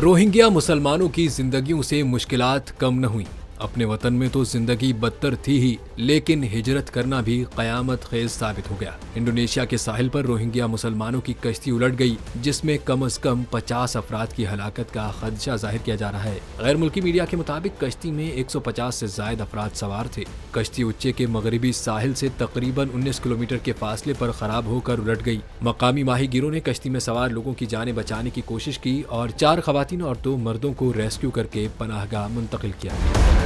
Rohingya मुसलमानों की जिंदगियों से मुश्किलात कम न हुई। अपने वतन में तो ज़िंदगी बदतर थी ही, लेकिन हिजरत करना भी कयामत खेज साबित हो गया। इंडोनेशिया के साहिल पर रोहिंग्या मुसलमानों की कश्ती उलट गई, जिसमें कम अज कम 50 अफराद की हलाकत का खदशा ज़ाहिर किया जा रहा है। गैर मुल्की मीडिया के मुताबिक कश्ती में 150 से जायद अफराद सवार थे। कश्ती उच्चे के मगरबी साहिल से तकरीबन 19 किलोमीटर के फासले पर खराब होकर उलट गई। मकामी माहीगिरों ने कश्ती में सवार लोगों की जाने बचाने की कोशिश की और चार खवतिन और दो मर्दों को रेस्क्यू करके पनाहगाह मुंतकिल किया।